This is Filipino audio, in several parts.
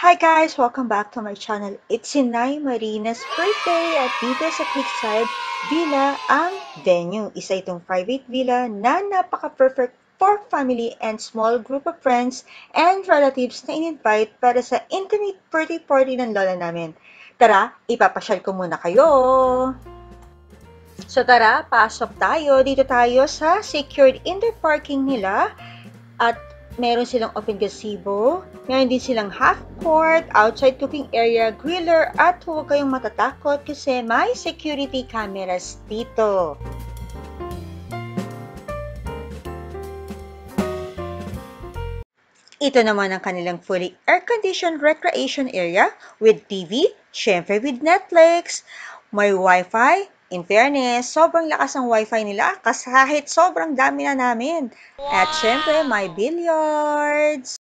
Hi guys! Welcome back to my channel. It's Sinay Marina's birthday at dito sa Creekside Villa ang venue. Isa itong private villa na napaka-perfect for family and small group of friends and relatives na in-invite para sa intimate birthday party ng lola namin. Tara, ipapasyal ko muna kayo! So tara, pasok tayo. Dito tayo sa secured indoor parking nila at meron silang open gazebo, meron din silang half court, outside cooking area, griller, at huwag kayong matatakot kasi may security cameras dito. Ito naman ang kanilang fully air-conditioned recreation area with TV, syempre with Netflix, may Wi-Fi, In fairness, sobrang lakas ng wifi nila kahit sobrang dami na namin. Wow! At syempre, may billiards.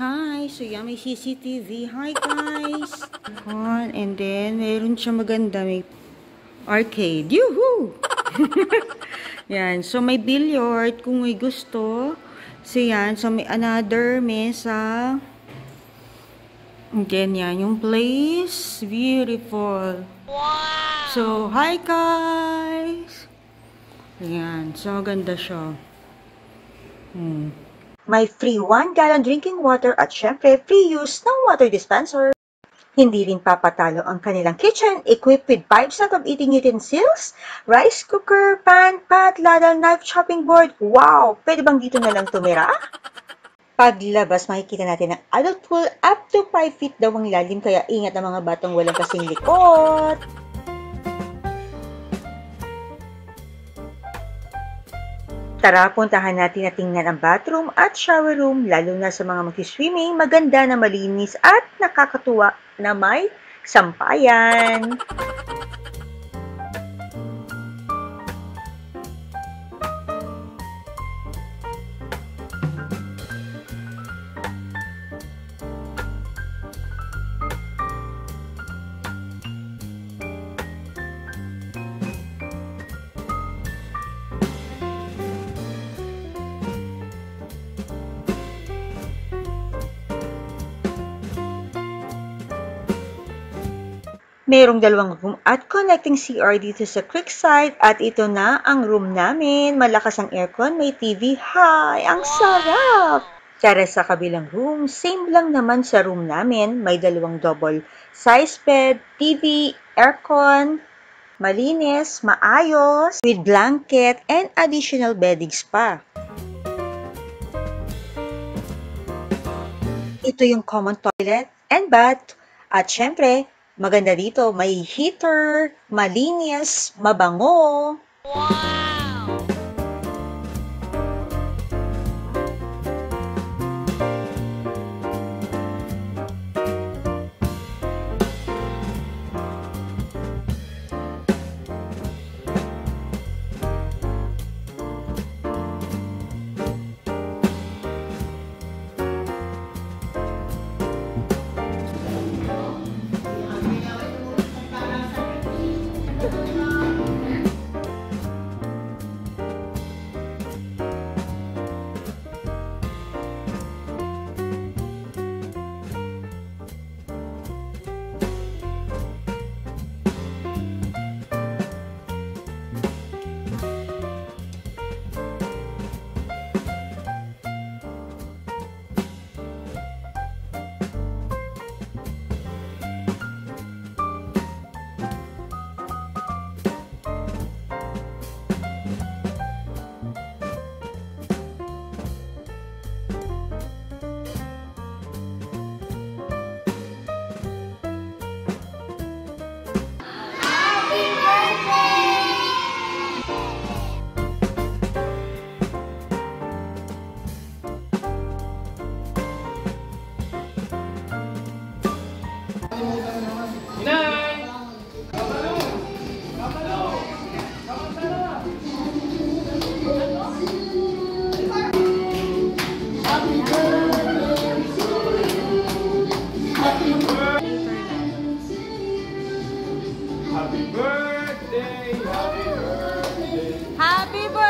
Hi! So yan, may CCTV. Hi guys! On, and then, meron siya maganda. May arcade. Yoo-hoo! yan. So, may billiard kung may gusto. So, yan. So, may another mesa. Ganyan yung place. Beautiful. Wow! So, hi guys! Ayan. So, maganda siya. Hmm. May free 1 gallon drinking water at syempre free use ng water dispenser. Hindi rin papatalo ang kanilang kitchen equipped with 5 set of eating utensils, rice cooker, pan, pot, ladle, knife, chopping board. Wow! Pwede bang dito na lang tumira? Paglabas, makikita natin ang adult pool up to 5 feet daw ang lalim, kaya ingat ang mga batang walang kasing likot. Tara, puntahan natin na tingnan ang bathroom at shower room, lalo na sa mga mag-swimming, maganda na malinis at nakakatuwa na may sampayan. Merong dalawang room at connecting CR dito sa Creekside at ito na ang room namin. Malakas ang aircon, may TV. Hi! Ang sarap! Tara sa kabilang room, same lang naman sa room namin. May dalawang double size bed, TV, aircon, malinis, maayos, with blanket and additional beddings pa. Ito yung common toilet and bath. At syempre, Maganda dito, may heater, malinis, mabango. Wow! Happy birthday.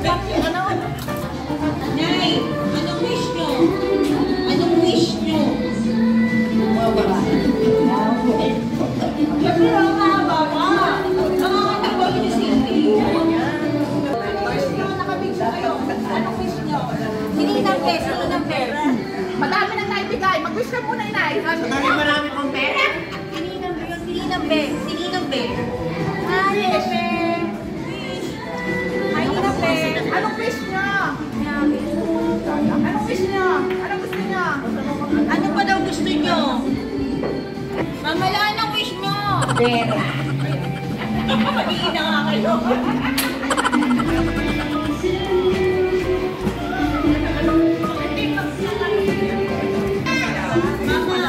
Nay, anong wish nyo? Anong wish nyo? Siyempre, ang mahaba ka. Ang mga tagwag ni Cindy. Anong wish nyo? Sinin ng pes, sinin ng pes. Madami na tayo bigay. Ka muna, inay. Marami marami pong pera. Sinin ng pes, sinin ng pes, nyo? Mamala ng wish nyo. Pera. Mag-iina nga kayo. Mama,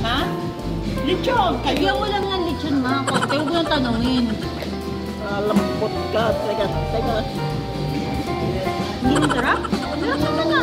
Ha? Lechon! Bigyan mo lang ng lechon, ma. Konti, huwag mo nang tanongin. Lambot ka. Teka, teka. Hindi mo sarap? Sarap naman na.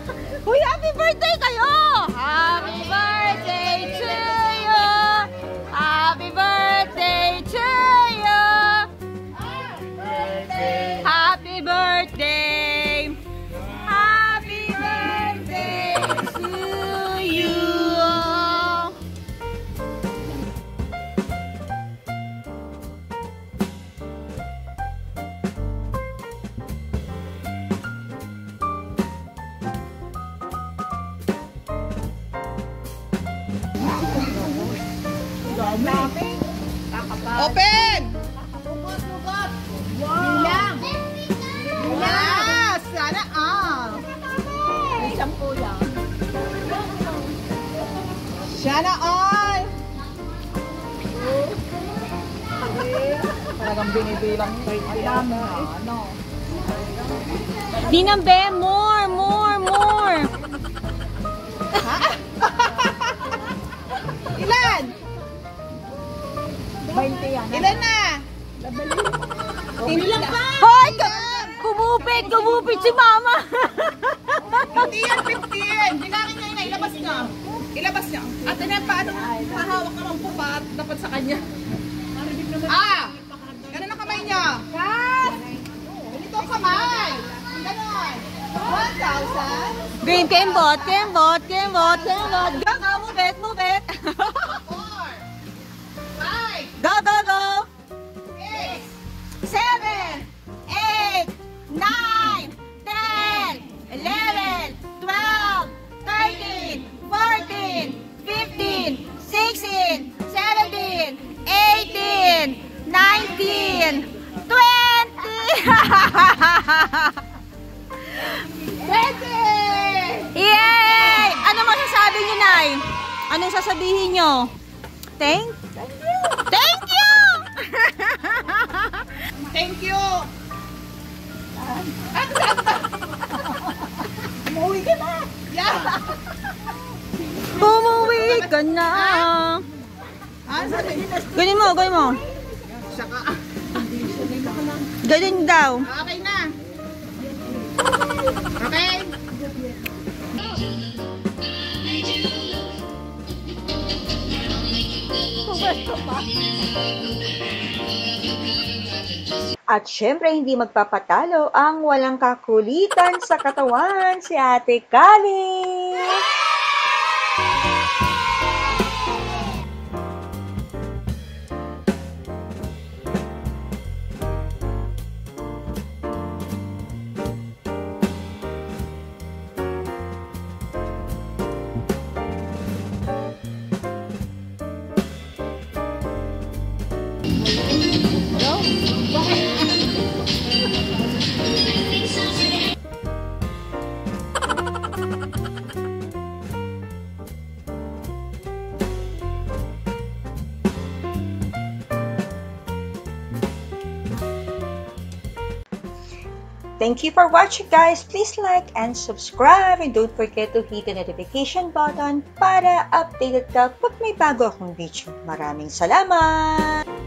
Sana all! Talagang binibilang yung dami. Ano? Ninang be, more, more, more. Ilan? 20 yan. Ilan na? Bilang pa! Hoy! Kumupit, kumupit si mama. Kanya? Ah! Ganun ang kamay niya. Kas! Ganito ang kamay. Ganon. 1,000. Green, kembot, kembot, kembot, kembot. Go, Anong sasabihin niyo? Thank you. Thank you! Thank you! Umuwi ka na! Yeah! Umuwi ka na. Ah. Ganin mo, ganin mo. Ganin daw. okay na. At syempre, hindi magpapatalo ang walang kakulitan sa katawan si Ate Kali. Thank you for watching guys. Please like and subscribe and don't forget to hit the notification button para updated ka pag may bago akong video. Maraming salamat!